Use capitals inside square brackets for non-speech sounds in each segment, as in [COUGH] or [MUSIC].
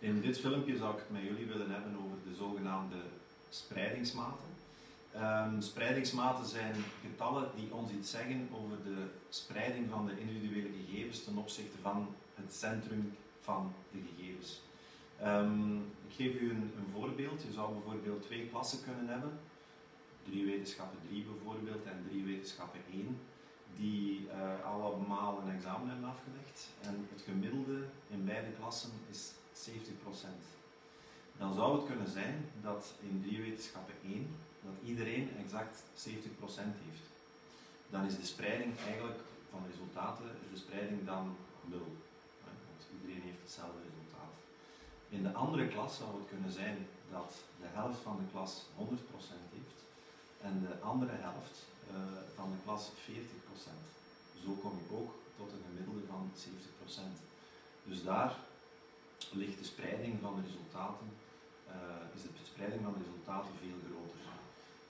In dit filmpje zou ik het met jullie willen hebben over de zogenaamde spreidingsmaten. Um, spreidingsmaten zijn getallen die ons iets zeggen over de spreiding van de individuele gegevens ten opzichte van het centrum van de gegevens. Um, ik geef u een, een, voorbeeld. Je zou bijvoorbeeld twee klassen kunnen hebben. Drie wetenschappen 3 bijvoorbeeld en drie wetenschappen 1 die uh, allemaal een examen hebben afgelegd en het gemiddelde in beide klassen is 70%. Dan zou het kunnen zijn dat in drie wetenschappen 1 dat iedereen exact 70% heeft. Dan is de spreiding eigenlijk van resultaten, de spreiding dan 0. Want iedereen heeft hetzelfde resultaat. In de andere klas zou het kunnen zijn dat de helft van de klas 100% heeft en de andere helft uh, van de klas 40%. Zo kom ik ook tot een gemiddelde van 70%. Dus daar ligt de spreiding van de resultaten, uh, is de spreiding van de resultaten veel groter.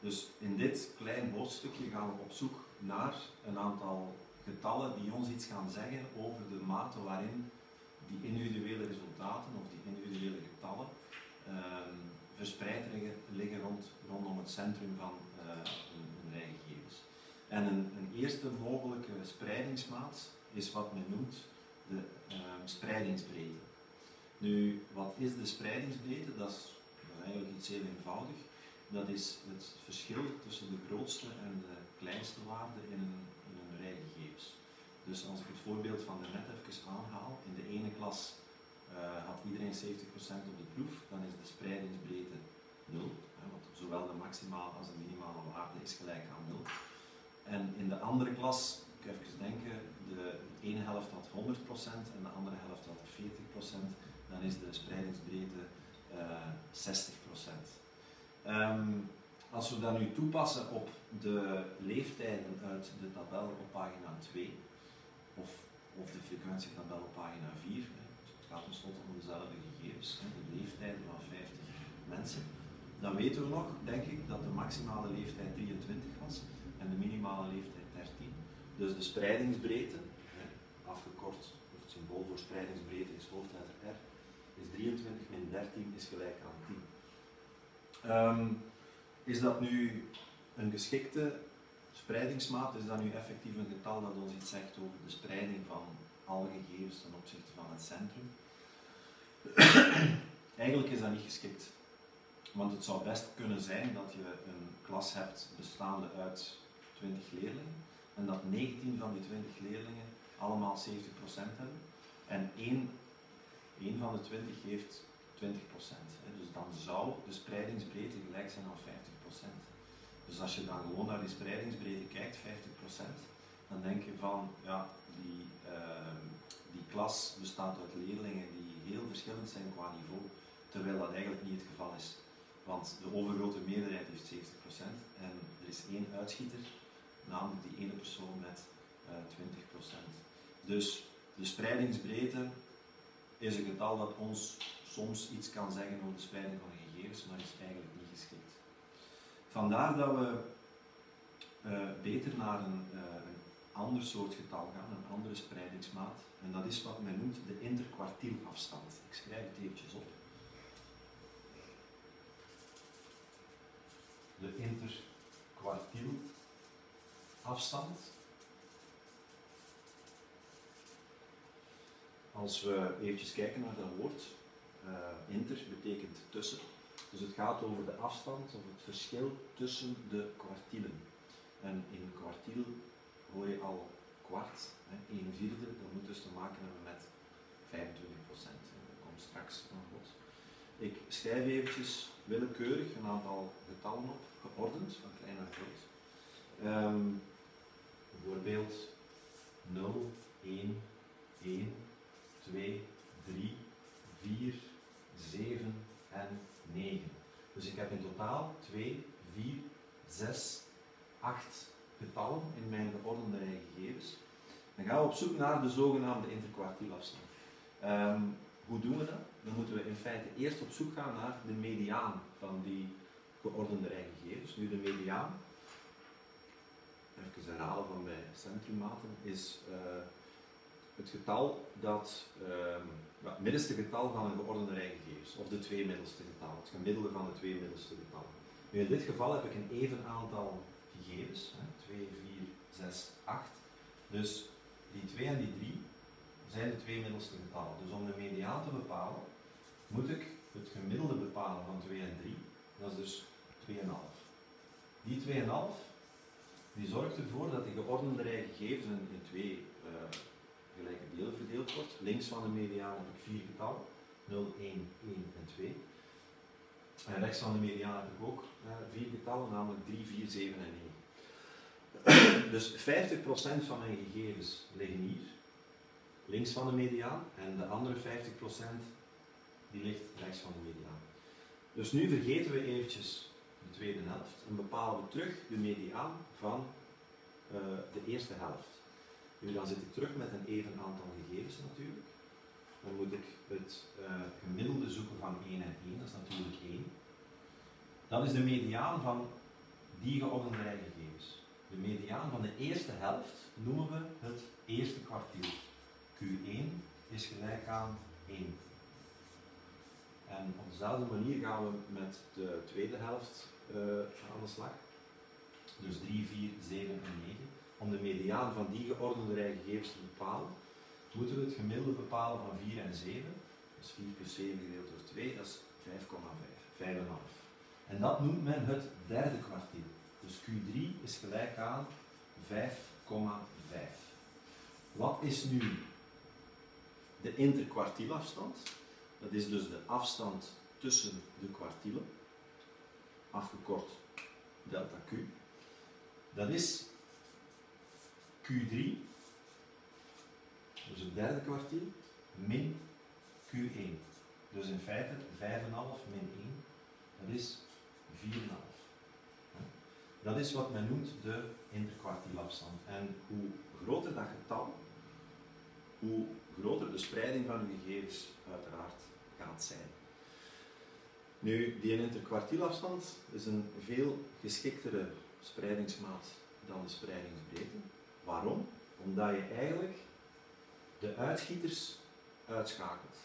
Dus in dit klein hoofdstukje gaan we op zoek naar een aantal getallen die ons iets gaan zeggen over de mate waarin die individuele resultaten of die individuele getallen uh, verspreid liggen, rond, rondom het centrum van uh, een, rij gegevens. En een, een, eerste mogelijke spreidingsmaat is wat men noemt de uh, spreidingsbreedte. Nu, wat is de spreidingsbreedte? Dat is, eigenlijk iets heel eenvoudig. Dat is het verschil tussen de grootste en de kleinste waarde in een, een rij gegevens. Dus als ik het voorbeeld van de net even aanhaal, in de ene klas uh, had iedereen 70% op de proef, dan is de spreidingsbreedte 0. Hè, want zowel de maximale als de minimale waarde is gelijk aan 0. En in de andere klas, ik even denken, de ene helft had 100% en de andere helft had 40% dan is de spreidingsbreedte uh, 60%. Um, als we dat nu toepassen op de leeftijden uit de tabel op pagina 2, of, of de frequentietabel op pagina 4, hè, dus het gaat tenslotte om dezelfde gegevens, de leeftijden van 50 mensen, dan weten we nog, denk ik, dat de maximale leeftijd 23 was en de minimale leeftijd 13. Dus de spreidingsbreedte, afgekort, of het symbool voor spreidingsbreedte is hoofdletter R, is 23 min 13 is gelijk aan 10. Um, is dat nu een geschikte spreidingsmaat? Is dat nu effectief een getal dat ons iets zegt over de spreiding van alle gegevens ten opzichte van het centrum? Eigenlijk is dat niet geschikt. Want het zou best kunnen zijn dat je een klas hebt bestaande uit 20 leerlingen en dat 19 van die 20 leerlingen allemaal 70% hebben en één een van de 20 heeft 20%. Hè. Dus dan zou de spreidingsbreedte gelijk zijn aan 50%. Dus als je dan gewoon naar die spreidingsbreedte kijkt, 50%, dan denk je van, ja, die, uh, die klas bestaat uit leerlingen die heel verschillend zijn qua niveau, terwijl dat eigenlijk niet het geval is. Want de overgrote meerderheid heeft 70% en er is één uitschieter, namelijk die ene persoon met uh, 20%. Dus de spreidingsbreedte is een getal dat ons soms iets kan zeggen over de spreiding van gegevens, maar is eigenlijk niet geschikt. Vandaar dat we uh, beter naar een, uh, een, ander soort getal gaan, een andere spreidingsmaat. En dat is wat men noemt de interkwartielafstand. Ik schrijf het eventjes op. De interkwartielafstand. Als we eventjes kijken naar dat woord, uh, inter betekent tussen. Dus het gaat over de afstand of het verschil tussen de kwartielen. En in kwartiel hoor je al kwart, hè, een vierde, dat moet dus te maken hebben met 25 procent. Dat komt straks aan bod. Ik schrijf eventjes willekeurig een aantal getallen op, geordend, van klein naar groot. Um, bijvoorbeeld 0, 1, 1, 2, 3, 4, 7 en 9. Dus ik heb in totaal 2, 4, 6, 8 getallen in mijn geordende rij gegevens. Dan gaan we op zoek naar de zogenaamde interkwartielafstand. Um, hoe doen we dat? Dan moeten we in feite eerst op zoek gaan naar de mediaan van die geordende rij gegevens. Nu de mediaan, even herhalen van bij centrummaten, is uh, het getal dat ja, het middelste getal van een geordende rij gegevens, of de twee middelste getallen, het gemiddelde van de twee middelste getallen. Nu in dit geval heb ik een even aantal gegevens, hè, 2, 4, 6, 8. Dus die 2 en die 3 zijn de twee middelste getallen. Dus om de mediaan te bepalen, moet ik het gemiddelde bepalen van 2 en 3. Dat is dus 2,5. Die 2,5 die zorgt ervoor dat die geordende rij gegevens in, twee uh, wordt. Links van de mediaan heb ik vier getallen, 0, 1, 1 en 2. En rechts van de mediaan heb ik ook uh, vier getallen, namelijk 3, 4, 7 en 9. [CLEARS THROAT] dus 50% van mijn gegevens liggen hier, links van de mediaan, en de andere 50% die ligt rechts van de mediaan. Dus nu vergeten we eventjes de tweede helft en bepalen we terug de mediaan van uh, de eerste helft. Nu dan zit ik terug met een even aantal gegevens natuurlijk. Dan moet ik het uh, gemiddelde zoeken van 1 en 1, dat is natuurlijk 1. Dat is de mediaan van die geordende rijgegevens. De mediaan van de eerste helft noemen we het eerste kwartiel. Q1 is gelijk aan 1. En op dezelfde manier gaan we met de tweede helft uh, aan de slag. Dus 3, 4, 7 en 9. Om de mediaan van die geordende rijgegevens te bepalen, moeten we het gemiddelde bepalen van 4 en 7. Dus 4 plus 7 gedeeld door 2, dat is 5,5, 5,5. En dat noemt men het derde kwartiel. Dus Q3 is gelijk aan 5,5. Wat is nu de interkwartielafstand? Dat is dus de afstand tussen de kwartielen, afgekort delta Q. Dat is Q3, dus het derde kwartiel, min Q1. Dus in feite 5,5 min 1, dat is 4,5. Dat is wat men noemt de interkwartielafstand. En hoe groter dat getal, hoe groter de spreiding van uw gegevens uiteraard gaat zijn. Nu, die interkwartielafstand is een veel geschiktere spreidingsmaat dan de spreidingsbreedte. Waarom? Omdat je eigenlijk de uitschieters uitschakelt.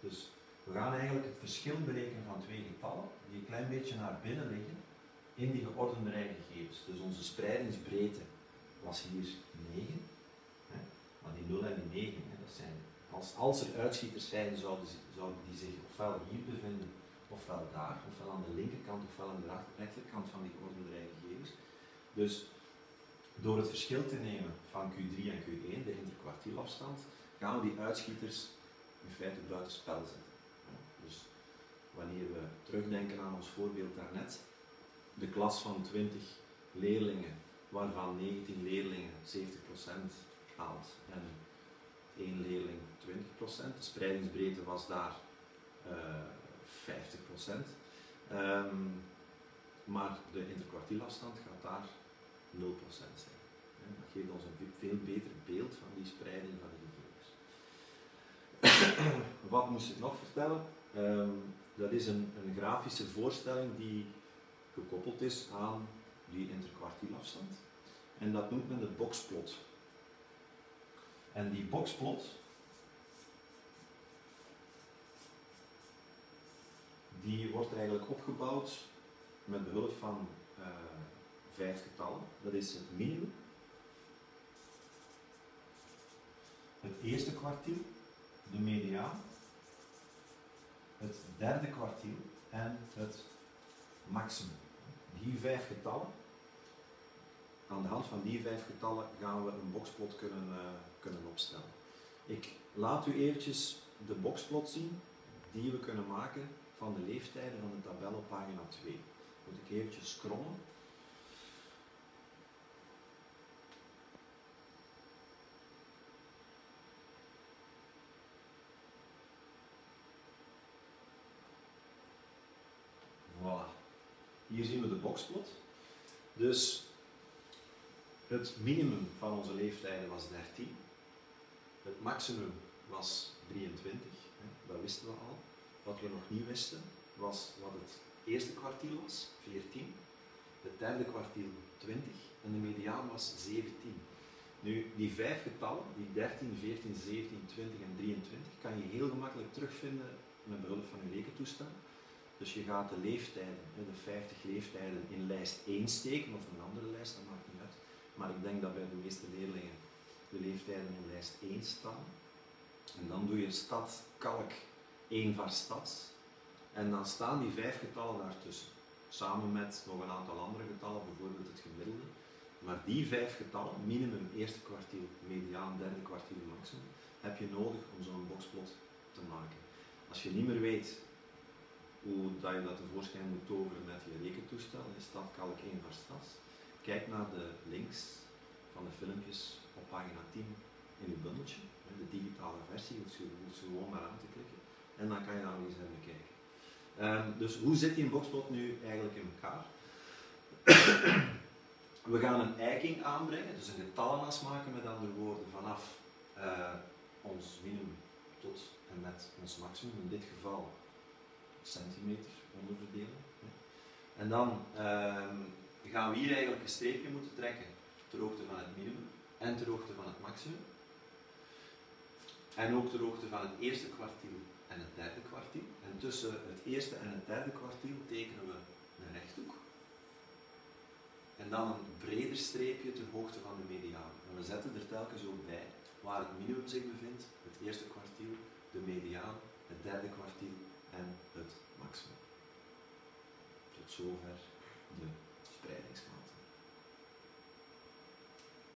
Dus we gaan eigenlijk het verschil berekenen van twee getallen die een klein beetje naar binnen liggen in die geordende rijgegevens. Dus onze spreidingsbreedte was hier 9, maar die 0 en die 9, dat zijn, als, als er uitschieters zijn, zouden, die zich ofwel hier bevinden, ofwel daar, ofwel aan de linkerkant, ofwel aan de rechterkant van die geordende rijgegevens. Dus door het verschil te nemen van Q3 en Q1, de interkwartielafstand, gaan we die uitschieters in feite buiten spel zetten. Dus wanneer we terugdenken aan ons voorbeeld daarnet, de klas van 20 leerlingen, waarvan 19 leerlingen 70% haalt en één leerling 20%, de spreidingsbreedte was daar uh, 50%. Um, maar de interkwartielafstand gaat daar 0% zijn. Dat geeft ons een veel beter beeld van die spreiding van de gegevens. [COUGHS] Wat moest ik nog vertellen? Um, dat is een, een, grafische voorstelling die gekoppeld is aan die interkwartielafstand. En dat noemt men de boxplot. En die boxplot die wordt eigenlijk opgebouwd met behulp van uh, vijf getallen. Dat is het minimum, het eerste kwartiel, de mediaan, het derde kwartiel en het maximum. Die vijf getallen, aan de hand van die vijf getallen gaan we een boxplot kunnen, uh, kunnen opstellen. Ik laat u eventjes de boxplot zien die we kunnen maken van de leeftijden van de tabel op pagina 2. Moet ik eventjes scrollen. Hier zien we de boxplot. Dus het minimum van onze leeftijden was 13. Het maximum was 23. Dat wisten we al. Wat we nog niet wisten was wat het eerste kwartiel was, 14. Het derde kwartiel 20 en de mediaan was 17. Nu, die vijf getallen, die 13, 14, 17, 20 en 23, kan kan je heel gemakkelijk terugvinden met behulp van je rekentoestel. Dus je gaat de leeftijden, de 50 leeftijden, in lijst 1 steken of een andere lijst, dat maakt niet uit. Maar ik denk dat bij de meeste leerlingen de leeftijden in lijst 1 staan. En dan doe je stad, kalk, 1 var stads. En dan staan die vijf getallen daartussen. Samen met nog een aantal andere getallen, bijvoorbeeld het gemiddelde. Maar die vijf getallen, minimum eerste kwartiel, mediaan derde kwartiel maximum, heb je nodig om zo'n boxplot te maken. Als je niet meer weet hoe dat je dat tevoorschijn moet toveren met je rekentoestel, is kalk 1 van stads. Kijk naar de links van de filmpjes op pagina 10 in je bundeltje, de digitale versie, hoef je gewoon maar aan te klikken. En dan kan je daar nog eens naar bekijken. Um, dus hoe zit die boxplot nu eigenlijk in elkaar? [COUGHS] We gaan een eiking aanbrengen, dus een getallenas maken met andere woorden vanaf uh, ons minimum tot en met ons maximum, in dit geval centimeter onderverdelen. En dan uh, gaan we hier eigenlijk een streepje moeten trekken ter hoogte van het minimum en ter hoogte van het maximum. En ook ter hoogte van het eerste kwartiel en het derde kwartiel. En tussen het eerste en het derde kwartiel tekenen we een rechthoek. En dan een breder streepje ter hoogte van de mediaan. En we zetten er telkens ook bij waar het minimum zich bevindt, het eerste kwartiel, de mediaan, het derde kwartiel en het maximum. Tot zover de